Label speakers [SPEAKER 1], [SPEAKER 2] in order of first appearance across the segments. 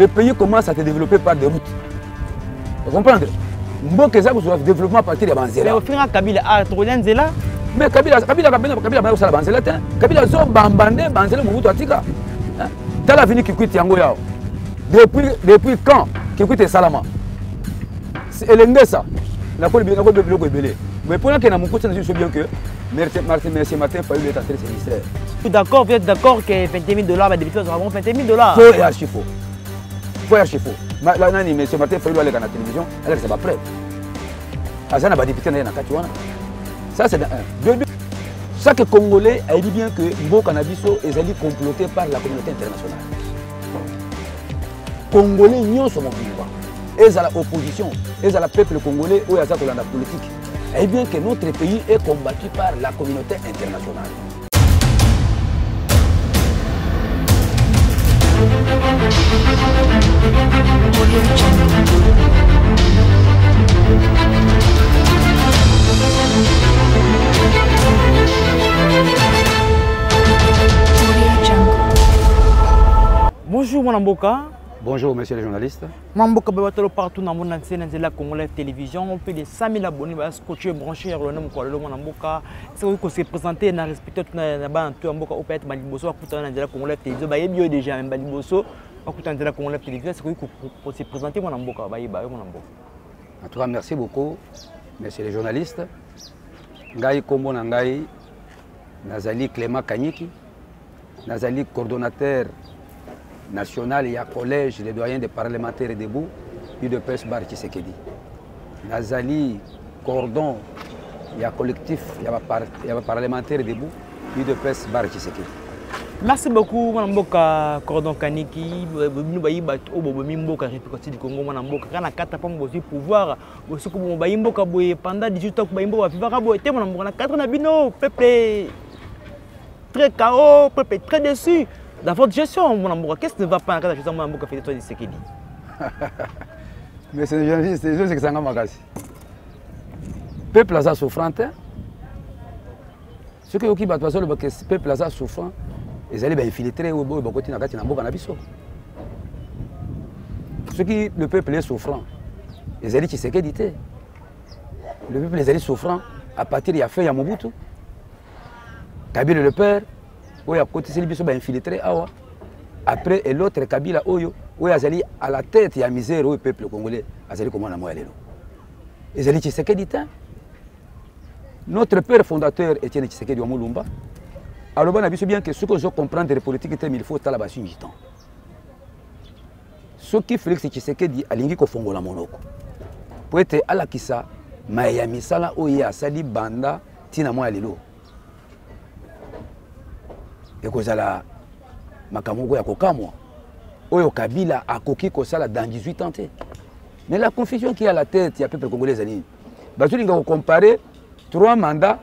[SPEAKER 1] le pays commence à se développer par des routes. Vous comprenez Mboka eza kozwa développement à partir ya
[SPEAKER 2] mais
[SPEAKER 1] banzela
[SPEAKER 2] kabila ah nzela
[SPEAKER 1] mais kabila kabila kabila kabila bana kosala banzela te kabila azobamba nde banzela mobutu atika Hein? tala vini kikwiti yango yao depuis depuis quand kikwiti esalama C'est- elengesa nakoli biloko ebele mais mpona ke na mokuti na biso bien que merci martin fayulu est entré ce ministère
[SPEAKER 2] d'accord vous êtes d'accord que 20 000 dollars bazwaka bongo 20 000 dollars
[SPEAKER 1] faux et archi faux Ma- la- nani monsieur martin fayulu aleka na télévision. Alekisa bapreuve aza na badepute na ye na kati wana ça c'est un de deux chaque congolais ayebi bien que mboka na biso ezali comploté par la communauté internationale. Congolais nyonso mobimba ezala opposition. Ezala peuple congolais oyo aza kolanda politique. Ayebi bien que notre pays est combattu par la communauté internationale.
[SPEAKER 2] Bonjour mboka
[SPEAKER 1] bonjour monsieur le journaliste
[SPEAKER 2] mboka be batalo partout na mona nse na nzela ya congo live télévision plus de 100 000 abonnés bascotche branché ya rolone mokolo lelo mwana mboka soki kose présente na respecte tuna na bana to ya mboka oyo peut-être baliboso bakutana na nzela ya congo live télévision bayebi yo déjà me baliboso bakutana na nzela ya bayeba yo mwana mboka
[SPEAKER 1] En tout cas, merci beaucoup, messieurs les journalistes. Ngai Kombo na Ngai, Nazali Clément Kanyiki, Nazali coordonnateur national à collège des doyens des parlementaires debout, UDPS Bar Tshisekedi. Nazali cordon à collectif et à parlementaire debout, UDPS Bar Tshisekedi.
[SPEAKER 2] Merci beaucoup mwana mboka cordon kaniki. Bino bayi bato oyo bobomi du congo mwana mboka. Kaka na kata mpo bozwi pouvoir. Bosuku bomo bayi mboka boye pendant 18 ans bayi mboka bavivaka na bino très kao peuple très déçu dans votre gestion mwana mboka. Qu'est ce qui ne va pas na kata ya gestion mwana mboka fete toi disekedi
[SPEAKER 1] Mais gens qui Peuple aza souffrant te. soki oyoki bato bazoloba ke peuple aza souffrant ezali bainfiltré oyo oyo bakoti na kati na mboka na biso. Soki le peuple est souffrant ezali tshisekedi te. Le peuple ezali souffrant à partir ya fin ya mobutu. Kabila le père oyo akotiseli biso bainfiltré awa après et l'autre kabila oyo oyo azali à la tête ya misère oyo peuple congolais azali komona mwa ya lelo. Ezali tshisekedi te. Notre père fondateur etienne tshisekedi wa molumba aloba na biso bien ke soki ozo comprendre politique te mais il faut otala basungi temps soki félix tshisekedi alingi kofongola monoko. Po ete alakisa maye ya misala oyo ye asali banda ntina mwa ya lelo ekozala makambo moko ya kokamwa oyo kabila akoki kosala dans 18 ans te mais la confusion qui à la tête ya peuple congolais eza nini bazolinga kocompare trois mandats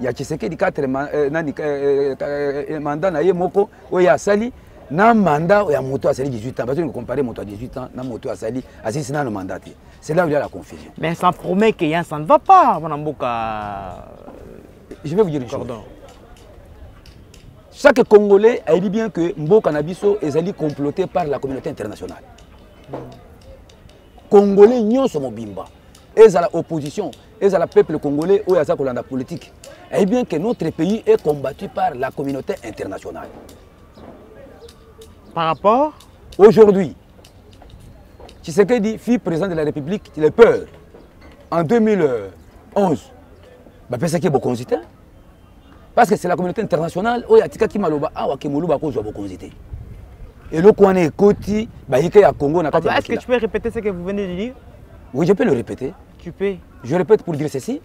[SPEAKER 1] ya tshisekedi 4 ma, eh, nani, eh, eh, eh, mandat na ye moko oyo asali na mandat ya moto asali 18 ans. Bazolinga kocompare moto ya 18 ans na moto asali asilisi nano mandat te. C'est là où il y a la confusion.
[SPEAKER 2] Mais ça promet que yan ça ne va pas mwana mboka.
[SPEAKER 1] Je vais vous dire une chose. Chaque congolais ayebi bien que mboka na biso ezali comploté par la communauté internationale. Congolais nyonso mobimba. Ezala opposition. Ezala peuple congolais oyo aza kolanda politique ayebi bien que notre pays est combattu par la communauté internationale.
[SPEAKER 2] Par rapport
[SPEAKER 1] aujourd'hui tshisekedi fut président de la république il est peur. En 2011 bapesaki bokonzi te parce que c'est la communauté internationale oyo atikaki maloba awa ke moluba akozwa bokonzi te eloko wana ekoti bayike ya congo na kati ya
[SPEAKER 2] est-ce que tu peux répéter ce que vous venez de dire?
[SPEAKER 1] Oui je peux le répéter.
[SPEAKER 2] Tu peux.
[SPEAKER 1] Je répète pour dire ceci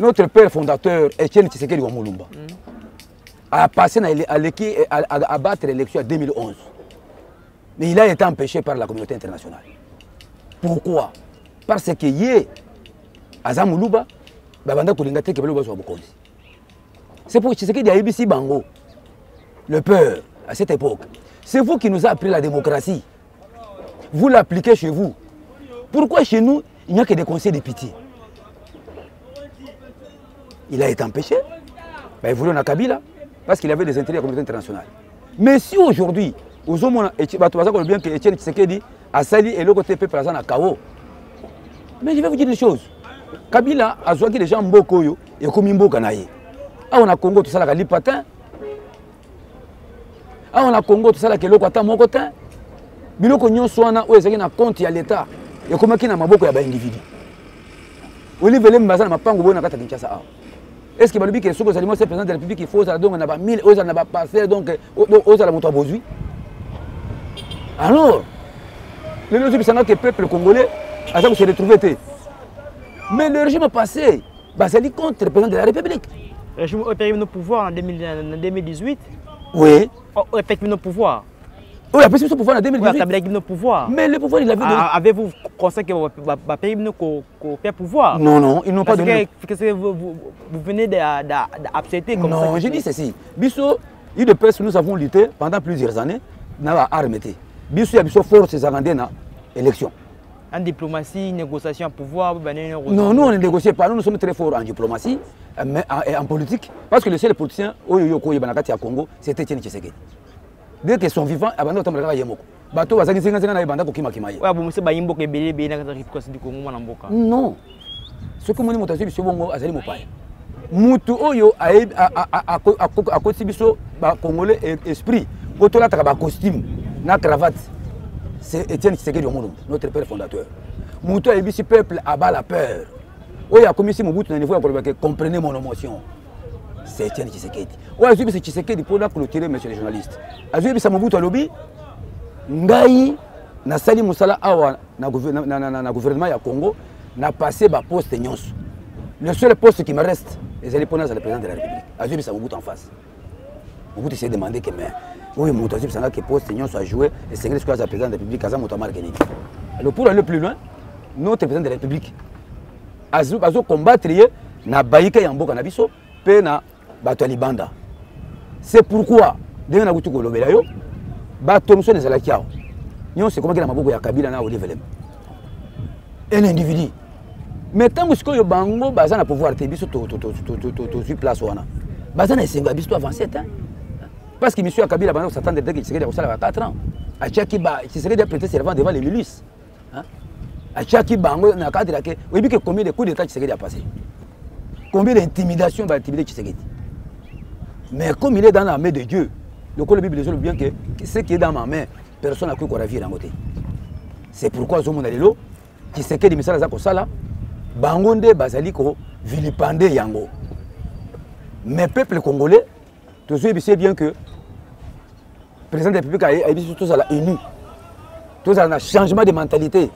[SPEAKER 1] notre père fondateur etienne tshisekedi wa molumba a passé à, battre l'élection en 2011 mais il a été empêché par la communauté internationale. Pourquoi? Parce que ye aza moluba babanda kolinga te ke balo bazwa bokonzi. C'est pour tshisekedi ayebisi bango le peur à cette époque. C'est vous qui nous a appris la démocratie. Vous l'appliquez chez vous. Pourquoi chez nous il n'y a que des conseils de pitié? Il a été empêché. Bah, il voulait na Kabila parce qu'il avait des intérêts à la communauté internationale. Mais si aujourd'hui bato baza koloba bien que etienne tshisekedi asali eloko te peuple aza na kao mais je vais vous dire une chose. Kabila azwaki déjà mboka oyo ekomi mboka na ye awa na congo tosalaka lipatin. Awa na congo tosalaka eloko ata moko te biloko nyonso wana oyo ezalaki na compte ya l'état. Ekomaki na maboko ya baindividu olive lemba aza na mapango boyo na kati ya kinshasa awa est ce que balobi ke soki ozali mwasi président de la république faut ozala donc na bamille ozala na baparcelle donc ozala moto ya bozwi alors lelo ozobisanga ke peuple congolais aza kose retrouve te. Mais le régime passé bazali contre président de la république.
[SPEAKER 2] Régime epeki bino pouvoir en 2000 en 2018
[SPEAKER 1] oui.
[SPEAKER 2] Oyo epeki bino pouvoir
[SPEAKER 1] oyo apesi biso pouvoir na
[SPEAKER 2] oyo
[SPEAKER 1] 2018
[SPEAKER 2] atamelaki bino pouvoir.
[SPEAKER 1] Mais le pouvoir il avait donné.
[SPEAKER 2] Ah, Avez-vous conscience que bapeki bino kopia pouvoir?
[SPEAKER 1] Non non ils n'ont pas donné
[SPEAKER 2] que, que vous, vous, vous venez d'accepter comme
[SPEAKER 1] non j'ai dit ceci. Biso idps nous avons lutté pendant plusieurs années na baarme te biso ya biso force ezalaka nde na élection.
[SPEAKER 2] En diplomatie, négociation, pouvoir,
[SPEAKER 1] Non, nous on ne négocie pas. Nous, nous sommes très forts en diplomatie euh, mais en, et en politique. Parce que le seul politicien, Oyo à Congo, c'était Etienne Tshisekedi. Dès qu'ils sont vivants, Abando Tamalaka Yemoko. Bato Bazaki Zinga Zinga na Ebanda Kokima Kimaye.
[SPEAKER 2] oyo abomisi bayimboka ebele ebele na kati ya république du congo mwana mboka
[SPEAKER 1] Non. Ce que moni moto azwi biso bongo azali mopaya. Mutu oyo ayebi- a- a- a- ako- ako- akoti biso bacongolais e- esprit po tolataka bacostume na cravate c'est Étienne Tshisekedi Omulumbu, notre père fondateur. Mutu ayebisi peuple aba la peur. Oyo akomisi Mobutu na niveau ya comprenez mon émotion. C'est Étienne. Oyo azwi biso Tshisekedi mpona clôturer monsieur les journalistes. Azwi bisa Mobutu alobi ngai nasali mosala awa na, na, na, na, na gouvernement ya congo na passé baposte nyonso. Le seul poste qui me reste ezali mpona azala président de la république. Azwibisa mobutu en face. Mobutu ese demande ke mais oyo moto azwibisanga ke poste nyonso ajoue esengeli soki aza président de la république aza moto amarke alors pour aller plus loin notre président de la république. Azo- azocombattre ye na bayika ya mboka na biso na bato ya libanda c'est pourquoi ndenge nakuti kolobela yo bato mosusu ezalaki awa nyonso ekomaki na ya kabila na olive lem. Un individu. Mais ntango sikoyo bango baza na pouvoir te biso to- to- to- to- to- to- tozwi place wana baza na esengo ya biso to avance te parce que mission ya kabila banda kosatendre te ke tshisekedi akosala ba 4 ans. Atiaki tshisekedi aprete servant devant les milices hein? atiaki bango na cadre yake oyebi ke combien de coup d'état tshisekedi a passé? Combien d'intimidation baintimide tshisekedi Mais comme il est dans la main de Dieu, le Bible dit bien que ce qui est dans ma main, personne n'a cru qu'on ravir en côté. C'est pourquoi Zomo Nalelo, qui sait que les messages à Sala, Bangonde Bazali ko vilipande yango. Mais peuple congolais, ceux qui bien que le président de la République a dit à la uni. Tous à un changement de mentalité.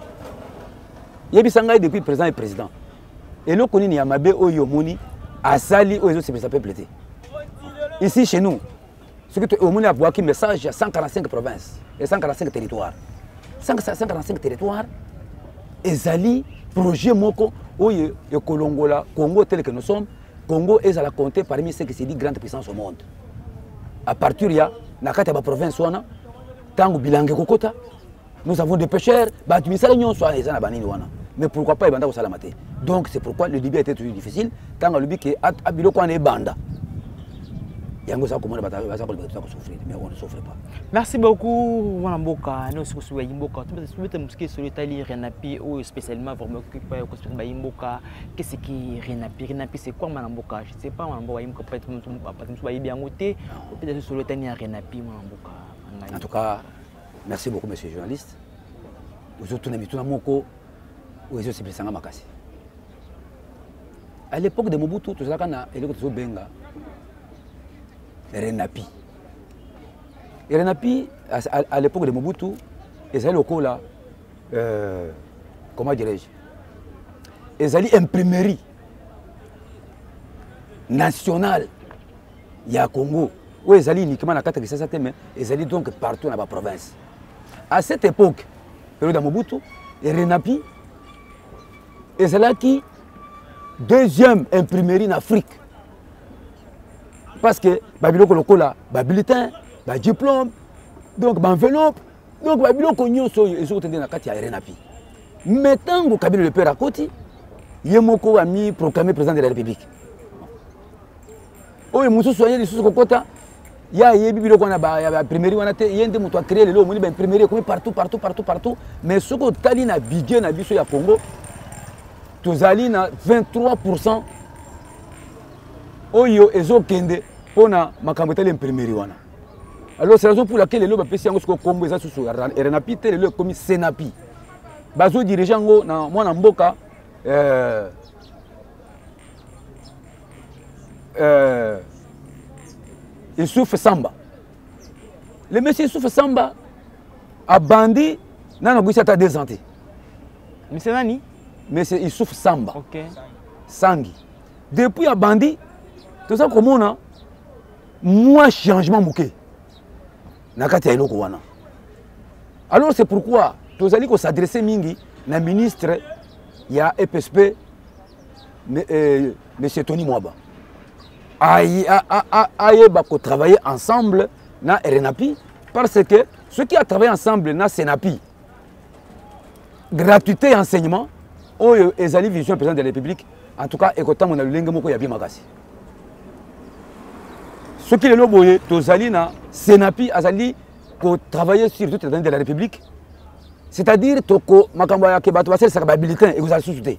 [SPEAKER 1] Yebisanga depuis président et président. Et le koni ni yamabe oyo moni asali oyo c'est le peuple. Ici, chez nous, ce que tu as un message, il y a 145 provinces et 145 territoires. 145 territoires, ezali projet moko oyo ekolongola Congo tel que nous sommes. Congo est à la compter parmi ceux qui se dit grande puissance au monde. À partir kati ya province tango bilange kokota nous avons des pêcheurs mais pourquoi pas ebanda kosalama te donc c'est pourquoi le début a été toujours difficile ntango alobi ke at- biloko wana ebanda yango eza komona bato baza koloba toza kosouffrir mais on ne souffre pas.
[SPEAKER 2] Merci beaucoup mwana mboka. Ne osi kosuwa yimboka tobete mosuki esolo etali renapi oyo spécialement vraiment kospécialement bayimboka qu'est-ce qui renapi renapi c'est quoi mwana mboka? Je sais pas mwana mboka bayimboka peut-être mosu bayebi yango te peut-être esolo etali ya renapi mwana mboka.
[SPEAKER 1] En tout cas merci beaucoup monsieur le journaliste. Ozotuna mituna moko oyo ezosepelisanga makasi à l'époque de mobutu tozalaka na eloko tozobenga renapi Et renapi à, à, à l'époque de mobutu ezali lokola euh, comment dirais-je ezali imprimerie nationale ya congo. Oyo ezali uniquement na kati ya kisasa te mais ezali donc partout na baprovince à cette époque période ya mobutu renapi ezalaki deuxième imprimerie na afrique parce que babiloko lokola babulletin badiplôme donc baenveloppe donc babiloko nyonso oyo ezokotende na kati ya renapi mais ntango kabila le père akoti ye moko ami proclamé président de la république. Oyo mosusu aye lisusu kokota ye ayebi biloko wana ya baimprimerie wana te ye nde moto acréé lelo omoni baimprimerie ekomi partout partout partout partout. Mais soki otali na budget na biso ya congo tozali na 23 pourcent oyo ezokende mpona makambo etali imprimerie wana. Alors c'est raison pour laquelle lelo bapesi yango sikoyo kombo eza susu renapi te lelo ekomi senapi bazodirige yango na mwana mboka euh, euh, Issouf Samba. Le monsieur Issouf Samba a bandi nana gwisi ata deux ans te.
[SPEAKER 2] Monsieur nani?
[SPEAKER 1] Monsieur Issouf Samba.
[SPEAKER 2] Ok.
[SPEAKER 1] Sangi. Depuis abandi toza komona mwa changement moke na ya eloko wana. Alors c'est pourquoi tozali kosadresse mingi na ministre ya epsp eh, monsieur tony mwaba. Ayeba kotravailler ensemble na renapi parce que ceux qui a travaillé ensemble na senapi gratuité ya enseignement oyo ezali vision président de la république. En tout cas ekotambo na lolenge moko ya bien soki lelo boye tozali na senapi azali kotravailler sur toute l'étendue de la république. C'est-à-dire toko makambo yake bato basalisaka babulletin ekozala susu te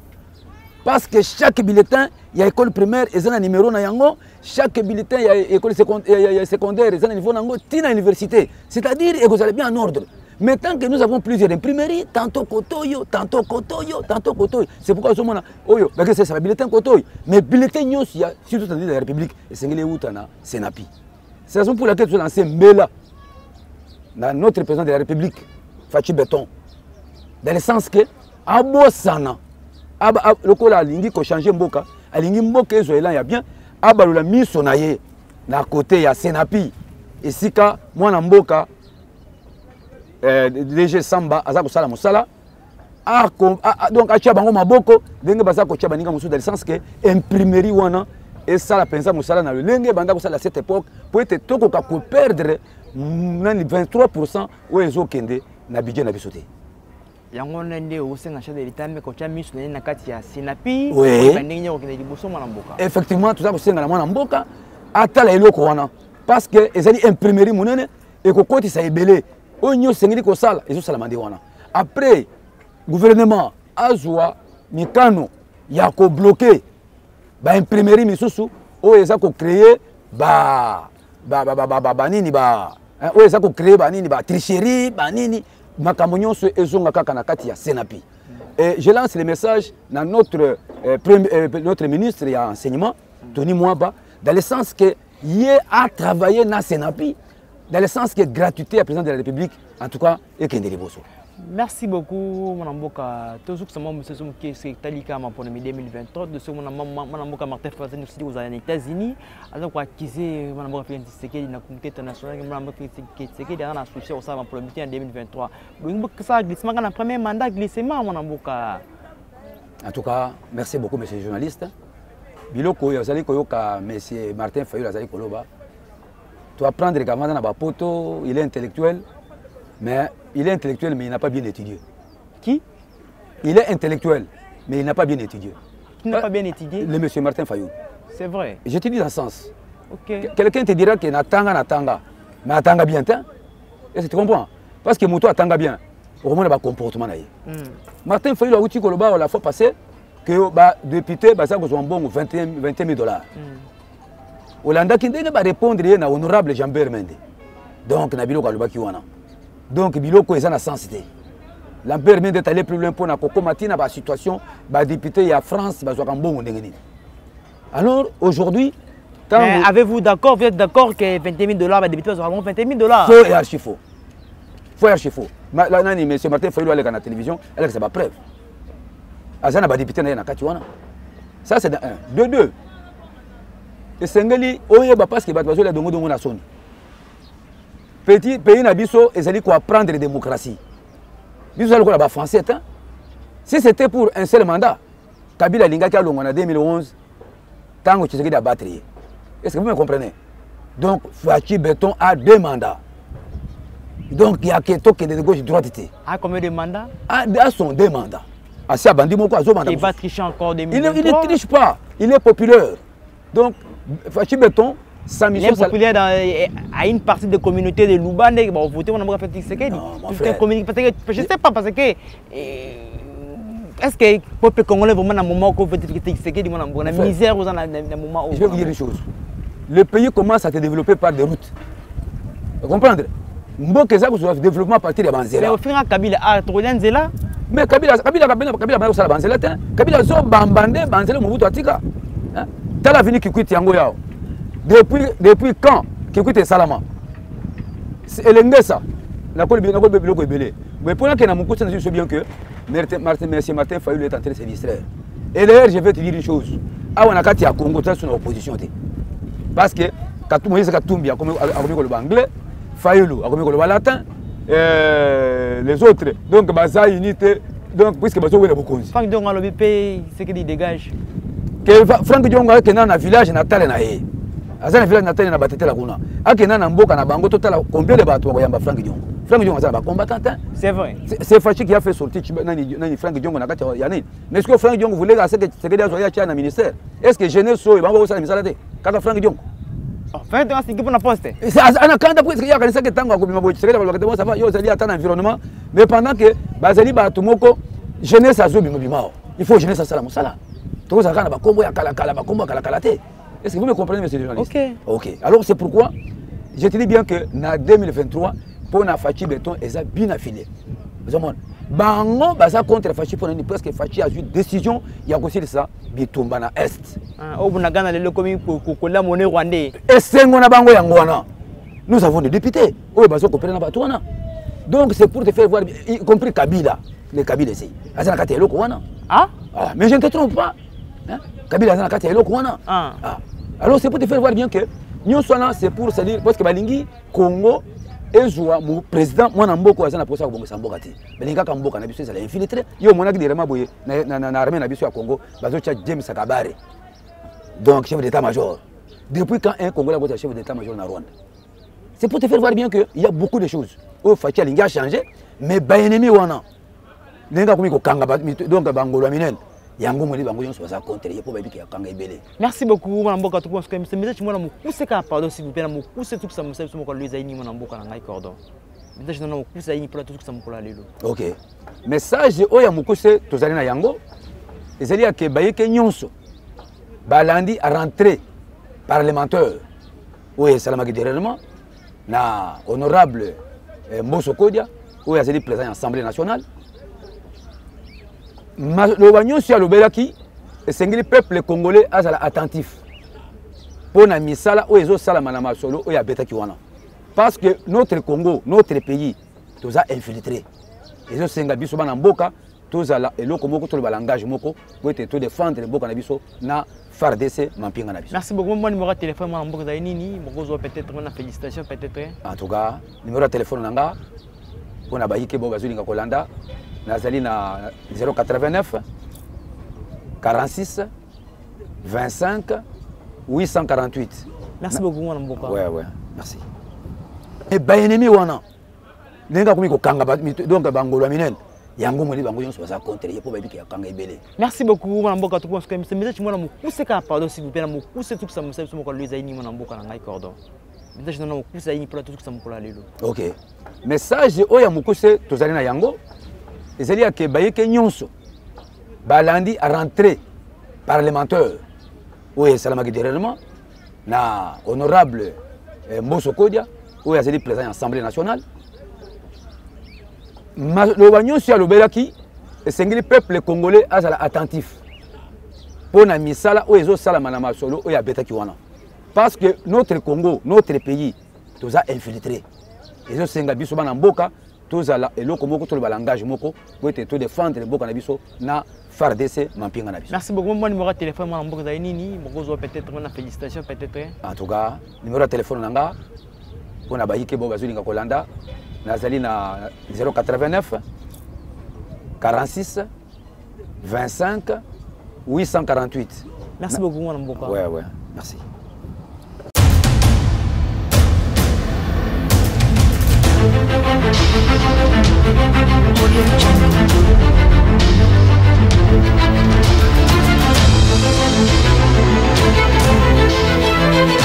[SPEAKER 1] parce que chaque bulletin ya école primaire eza na numéro na yango chaque bulletin ya école second- ya- ya- ya secondaire eza na niveau na yango ntina université. C'est-à-dire ekozala bien en ordre mais tant que nous avons plusieurs imprimeries tantôt kotoyo tantôt kotoyo tantôt kotoyo. C'est pourquoi ozomona oyo bakesalisa babulletin kotoyo. Mais bulletin nyonso ya surtout de la république esengeli euta na senapi c'est la raison pour laquelle tozolance mbela na notre président de la république faci beton dans le sens que abosana aba- ab- lokola alingi kochange mboka alingi mboka ezwa elan ya bien abalola miso na ye na kote ya senapi esika mwana mboka eh, dg samba aza kosala mosala. Donc atia bango maboko ndenge baza kotia baninga mosusu le sens que imprimerie wana esala mpenza mosala na lolenge banda kosala cette époque po ete tokoka koperdre mm, nani 23 pourcent oyo ezokende na budget na biso te.
[SPEAKER 2] Yango wana nde osenga chef de l'état me kotya miso na ye na kati ya sinapi ndenge nini kokende liboso mwana mboka.
[SPEAKER 1] Effectivement toza kosenga na mwana mboka atala eloko wana. Parce que ezali imprimerie monene ekokotisa ebele oyo nyonso après gouvernement azwa mikano ya kobloke baimprimerie misusu oyo eza kocreye ba ba- ba- ba- ba- ba- banini ba eh, oyo eza kocreye banini batricherie je lance le message dans notre, euh, euh, notre ministre ya enseignement, Tony Mwaba, dans le sens que yé a travaillé dans Senapi, dans le sens que gratuité à président de la République, en tout cas, et Liboso.
[SPEAKER 2] merci beaucoup mwana mboka tozokisa mwa mosusu moke etali kaka maponomi 2023 doso mwana mboka martin na états-unis aza koakize mwana mboka felix tshisekedi na communauté internationale mwana mboka felix tshisekedi aza na souci ya kosala maponomi te ya 2023 bolingi bokosala glissement kaka na premier mandat glissement
[SPEAKER 1] En tout cas, merci beaucoup, monsieur le journaliste. Biloko, koyoka monsieur Martin koloba. Tu apprendre kavanda na bapoto, il est intellectuel, mais il est intellectuel, mais il n'a pas bien étudié.
[SPEAKER 2] qui?
[SPEAKER 1] Il est intellectuel, mais il n'a pas bien étudié.
[SPEAKER 2] qui n'a pas bien étudié
[SPEAKER 1] Le monsieur Martin Fayol.
[SPEAKER 2] c'est vrai
[SPEAKER 1] Je te dis dans ce sens. Quelqu'un te dira que natanga natanga, mais atanga bien, hein? Est-ce que tu comprends? Parce que moto atanga bien, au moins le comportement na ye.
[SPEAKER 2] Hmm.
[SPEAKER 1] Martin Fayulu a dit que la fois passée que ba député mbongo 21 21 000 dollars.
[SPEAKER 2] Hmm.
[SPEAKER 1] Olandaki ndenge barépondre ye na honorable jean pierre mende donc na biloko alobaki wana. Donc biloko eza na sens te. Lampere mende est allé plus loin mpona kokóma ntina basituation badéputé ya france bazwaka mbongo ndenge nini. Alors aujourd'hui
[SPEAKER 2] avez-vous d'accord, vous êtes d'accord que 21 000 dollars va débuter aux 21 000 dollars?
[SPEAKER 1] Faux et archi faux faux et archi faux nani monsieur martin fayulu aleka na télévision alekisa bapreuve aza na badéputé na ye na kati wana. Ça c'est de un. De deux esengeli oyeba parce que bato bazolia dongo dongo na soni. Petit pays na biso ezali koapprendre démocratie. Biso eza lokola bafrançais te si c'était pour un seul mandat kabila alingaki alongwa na 2011 ntango tshisekedi abattre ye. Est ce que vous me comprenez? Donc faci beton a deux mandats. Donc yake tokende de gauche droite te
[SPEAKER 2] À combien de mandats?
[SPEAKER 1] A a son deux mandats. Asi abandi moko azobanda
[SPEAKER 2] Il va
[SPEAKER 1] mosusu.
[SPEAKER 2] tricher encore
[SPEAKER 1] il, ne- il
[SPEAKER 2] 2023
[SPEAKER 1] ne triche pas. Il est populaire. Donc
[SPEAKER 2] Il est populaire dans, eh, à une partie des communautés de voter fait Tshisekedi. Je ne sais pas parce que eh, est-ce que le peuple congolais vraiment dans un moment où vote Tshisekedi Mon
[SPEAKER 1] frère.
[SPEAKER 2] misère dans un moment où
[SPEAKER 1] Je vais vous dire une chose. Le pays commence à se développer par des routes. Vous comprenez Mboka développement à partir ya
[SPEAKER 2] Mais
[SPEAKER 1] banzela
[SPEAKER 2] au final Kabila a trouvé nzela
[SPEAKER 1] mais kabila Hein? Tala vini kikwiti yango yao depuis depuis quand kikwiti esalama elengesa. Nakolobi nakolobi biloko ebele. Mais mpona ke na mokuse na biso bien que monsieur martin fayulu est en train de se distraire. Et d'ailleurs je vais te dire une chose. Awa na kati ya congo toza na opposition parce que moïse katumbi akomi koloba anglais fayulu akomi koloba latin euh, les autres. Donc baza uni te donc puisque bazowela bokonzi
[SPEAKER 2] Diongo alobi pe Tshisekedi dégage.
[SPEAKER 1] Ke frank diongo akenda na village natale na ye. Aza na village natale na batetela kuna. Akenda na mboka na bango totala combien de bato bakoyamba frank diongo frank diongo aza na bacombattant te
[SPEAKER 2] C'est vrai.
[SPEAKER 1] C'est- Fachi qui a fait sortir nani, nani Frank Diongo na kati ya- nini? Mais est-ce que Frank Diongo voulait que Tshisekedi azwa ye atia na ministère? Est-ce que jeunesse oyo bango bakosala misala te? Kaka Frank ntango akobima boye. Te bon ça va yo ozali ata na environnement. Mais pendant que bazali bato moko jeunesse azobima bimao il faut jeunesse asala mosala tokozala kaka na bakombo ya kalakala bakombo ya kalakala te. Est-ce que vous me comprenez monsieur le journaliste?
[SPEAKER 2] Ok.
[SPEAKER 1] ok. Alors c'est pourquoi je te dis bien que na 2023 mpo na faci beton eza bien affilé ozomona bango baza contre faci mpo na nini? Parce que faci azwi décision ya kosilisa bitumba na est.
[SPEAKER 2] Ah, Au Bunagana, le commis Kokola monnaie rwandais.
[SPEAKER 1] esengo na bango yango wana. Nous avons des députés. Oyo bazokopela na bato wana. Donc c'est pour te faire voir y compris kabila. Le kabila esi aza na kati ya eloko wana.
[SPEAKER 2] Ah?
[SPEAKER 1] Ah, mais je ne te trompe pas hein? kabila aza na kati ya eloko wana.
[SPEAKER 2] Ah.
[SPEAKER 1] ah. alors c'est pour te faire voir bien que nyonso wana c'est pour cedire parce que balingi congo ezwa président mwana mboka aza na posa ya kobongisa mboka te. Balingi kaka mboka na biso ezala infiltré yo omonaki derema boye na, na, na, na armée na biso ya congo bazotia james kabare. Donc chef d'état major depuis quand un congolais akozala chef d'état major na rwanda? C'est pour te faire voir bien que il y a beaucoup de choses. Oyo faci alingi achange mais baennemi wana ndenge akomi kokanga donc bangolo ya minene yango moni bango nyonso baza contre ye mpo bayebi ke akanga ebele.
[SPEAKER 2] Merci beaucoup, parce que ce message moi mon pousse ka pardon s'il vous plaît na ngai cordon. Message pour tout ça mon collègue lelo.
[SPEAKER 1] ok. Message oyo ya mokuse tozali na yango ezali ya ke bayeke nyonso. Balandi parlementaire. Oyo esalamaki dernièrement na honorable eh, mboso kodia oyo azali président ya assemblée nationale maloba nyonso alobelaki esengeli peuple congolais azala attentif. Mpo na misala oyo ezosalama na masolo oyo abetaki wana. Parce que notre congo notre pays toza infiltré. Ezosenga biso bana mboka tozala eloko moko toloba langage moko po ete todefendre mboka na biso na fardc mampinga na biso.
[SPEAKER 2] Merci beaucoup. Mon numéro de téléphone mon amboka zaini ni mon peut-être mon félicitations peut-être.
[SPEAKER 1] en tout cas numéro ya na nga mpona bayike bo bazolinga kolanda nazali na 089 46 25 848
[SPEAKER 2] Merci beaucoup mon amboka.
[SPEAKER 1] ouais, ouais, merci e baennemi wana ndenge akomi kokanga ba- mitu- donc bangolo ya minene yango moni bango nyonso baza contre ye mpo bayebi ke akanga ebele
[SPEAKER 2] Merci beaucoup pardon s'il vous plaît collègue zaini mon amboka na ngai cordon. Message lelo.
[SPEAKER 1] ok message oyo ya mokuse tozali na yango ezali ya ke bayeke nyonso. Balandi rentré parlementaire. Oyo esalamaki dernièrement na honorable eh, mboso kodia. Oyo azali président ya assemblée nationale. Maloba nyonso oyo alobelaki esengeli peuple congolais azala attentif. Mpo na misala oyo ezosalama na masolo oyo abetaki wana. Parce que notre congo notre pays toza infiltré. Ezosenga biso bana mboka tozala eloko moko toloba langage moko po ete todefendre mboka na biso na fardc mampinga na biso.
[SPEAKER 2] Merci beaucoup. Mon numéro de téléphone mon amboka zaini ni mon peut-être mon félicitations peut-être.
[SPEAKER 1] en tout cas numéro ya telefone na nga mpona bayike bo bazolinga kolanda nazali na 089 46 25 848
[SPEAKER 2] Merci beaucoup mon amboka.
[SPEAKER 1] ouais ouais merci
[SPEAKER 3] Audio Jungle.